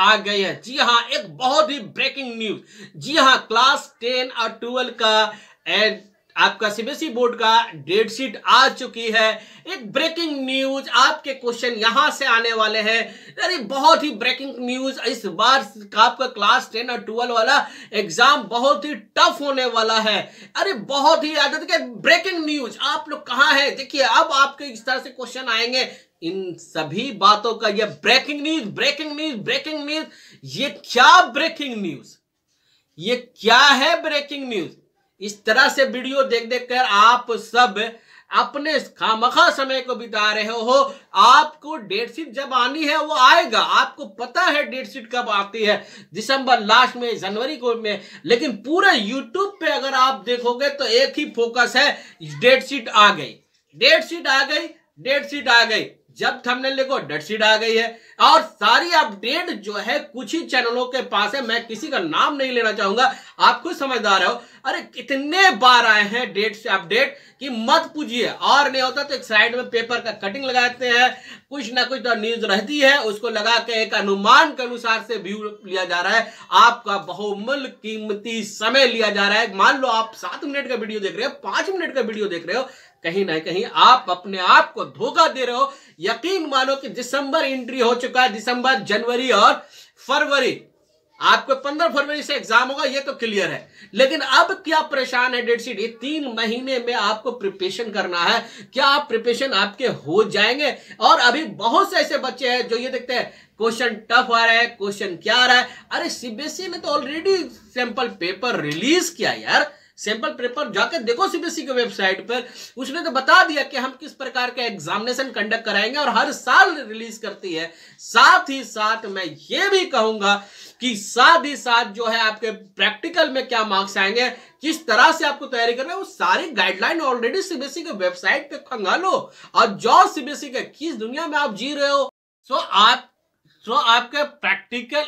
आ गई है। जी हाँ एक बहुत ही ब्रेकिंग न्यूज़ जी हाँ क्लास टेन और ट्वेल्व का एड आपका सीबीएसई बोर्ड का डेट शीट आ चुकी है। एक ब्रेकिंग न्यूज़ आपके क्वेश्चन यहाँ से आने वाले हैं। अरे, बहुत ही ब्रेकिंग न्यूज़ इस बार आपका क्लास टेन और ट्वेल्व वाला एग्ज़ाम बहुत ही टफ होने वाला है। अरे, बहुत ही याद ब्रेकिंग न्यूज़ आप लोग कहाँ है? देखिए, अब आपके इस तरह से क्वेश्चन आएँगे। इन सभी बातों का ये breaking news breaking news breaking news ये क्या ब्रेकिंग न्यूज़ ये क्या है ब्रेकिंग न्यूज़ इस तरह से वीडियो देख देख कर आप सब अपने खामखा समय को बिता रहे हो। आपको डेट शीट जब आनी है, वो आएगा। आपको पता है डेट शीट कब आती है। दिसंबर लास्ट में, जनवरी को में। लेकिन पूरे यूट्यूब पे अगर आप देखोगे तो एक ही फोकस है डेट शीट आ गई। डेट शीट आ गई डेट शीट आ गई। जब थंबनेल देखो डेट शीट आ गई है, और सारी अपडेट जो है कुछ ही चैनलों के पास है, मैं किसी का नाम नहीं लेना चाहूँगा। आप खुद समझदार हो। अरे, कितने बार आए हैं डेट से अपडेट कि मत पूछिए। और नहीं होता तो एक साइड में पेपर का कटिंग लगाते हैं। कुछ ना कुछ तो न्यूज़ रहती है, उसको लगा के एक अनुमान के अनुसार से व्यू लिया जा रहा है। आपका बहुमूल्य कीमती समय लिया जा रहा है। मान लो आप सात मिनट का वीडियो देख रहे हो, पाँच मिनट का वीडियो देख रहे हो, कहीं ना कहीं आप अपने आप को धोखा दे रहे हो यकीन मानो कि दिसंबर एंट्री हो चुका है, दिसंबर, जनवरी और फरवरी। आपको पंद्रह फरवरी से एग्ज़ाम होगा, ये तो क्लियर है। लेकिन अब क्या परेशान है डेट शीट ये तीन महीने में आपको प्रिपरेशन करना है। क्या आप प्रिपरेशन आपके हो जाएँगे? और अभी बहुत से ऐसे बच्चे हैं जो ये देखते हैं क्वेश्चन टफ आ रहा है क्वेश्चन क्या आ रहा है? अरे सीबीएसई ने तो ऑलरेडी सैंपल पेपर रिलीज़ किया यार। सैंपल पेपर जाकर देखो सीबीएसई के वेबसाइट पर। उसने तो बता दिया कि हम किस प्रकार का एग्जामिनेशन कंडक्ट कराएँगे और हर साल रिलीज़ करती है। साथ ही साथ मैं ये भी कहूँगा कि साथ ही साथ जो है आपके प्रैक्टिकल में क्या मार्क्स आएँगे, किस तरह से आपको तैयारी करना है, वो सारी गाइडलाइन ऑलरेडी सीबीएसई के वेबसाइट पे खंगालो। और जो सीबीएसई के किस दुनिया में आप जी रहे हो सो आप सो आपके प्रैक्टिकल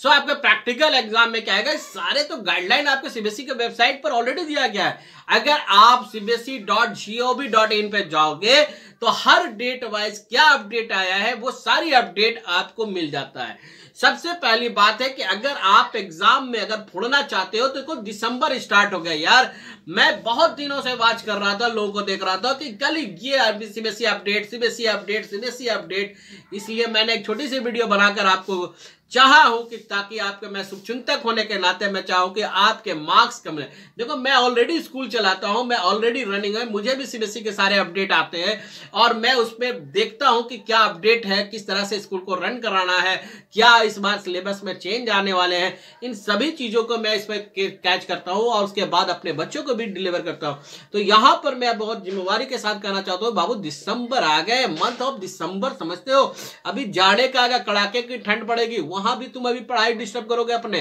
सो आपके प्रैक्टिकल एग्ज़ाम में क्या आएगा? सारे तो गाइडलाइन आपके सीबीएसई के वेबसाइट पर ऑलरेडी दिया गया है। अगर आप CBSE dot GOV dot in पर जाओगे तो हर डेट वाइज क्या अपडेट आया है, वो सारी अपडेट आपको मिल जाता है। सबसे पहली बात है कि अगर आप एग्ज़ाम में अगर फोड़ना चाहते हो तो देखो दिसंबर स्टार्ट हो गया यार। मैं बहुत दिनों से वाच कर रहा था, लोगों को देख रहा था कि कल ये CBSE update CBSE update CBSE update इसलिए मैंने एक छोटी सी वीडियो बनाकर आपको चाहा हूँ कि ताकि आपके, मैं शुभचिंतक होने के नाते मैं चाहूँ कि आपके मार्क्स कम रहे। देखो, मैं ऑलरेडी स्कूल चलाता हूँ, मैं ऑलरेडी रनिंग है, मुझे भी सीबीएसई के सारे अपडेट आते हैं। और मैं उसमें देखता हूँ कि क्या अपडेट है, किस तरह से स्कूल को रन कराना है, क्या इस बार सिलेबस में चेंज आने वाले हैं, इन सभी चीज़ों को मैं इसमें कैच करता हूँ और उसके बाद अपने बच्चों को भी डिलीवर करता हूँ। तो यहाँ पर मैं बहुत जिम्मेवारी के साथ कहना चाहता हूँ, बाबू दिसंबर आ गए मंथ ऑफ़ दिसंबर, समझते हो? अभी जाड़े का अगर कड़ाके की ठंड पड़ेगी, वहाँ भी तुम अभी पढ़ाई डिस्टर्ब करोगे अपने।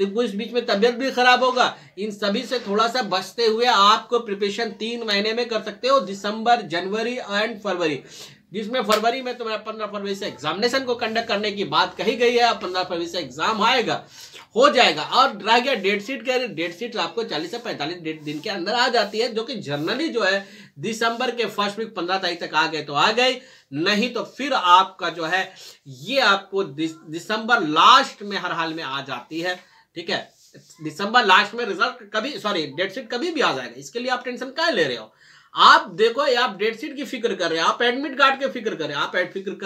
तो बीच में तबियत भी खराब होगा। इन सभी से थोड़ा सा बचते हुए आपको प्रिपरेशन तीन महीने में कर सकते हो, दिसंबर, जनवरी एंड फरवरी। जिसमें फरवरी में तुम्हारा पंद्रह फरवरी से एग्जामिनेशन को कंडक्ट करने की बात कही गई है पंद्रह फरवरी से एग्ज़ाम आएगा, हो जाएगा। और रह गया डेट शीट रहे डेट शीट आपको चालीस से पैंतालीस दिन के अंदर आ जाती है, जो कि जर्नली जो है, दिसंबर के फ़र्स्ट वीक पंद्रह तारीख तक आ गए तो आ गए। नहीं तो फिर आपका जो है, ये आपको दिसंबर लास्ट में हर हाल में आ जाती है, ठीक है? दिसंबर लास्ट में रिज़ल्ट कभी सॉरी डेट शीट कभी भी आ जाएगा, इसके लिए आप टेंशन क्या ले रहे हो? आप देखो आप डेट शीट की फ़िक्र कर रहे हैं, आप एडमिट कार्ड की फ़िक्र कर रहे हैं, आप फ़िक्र कर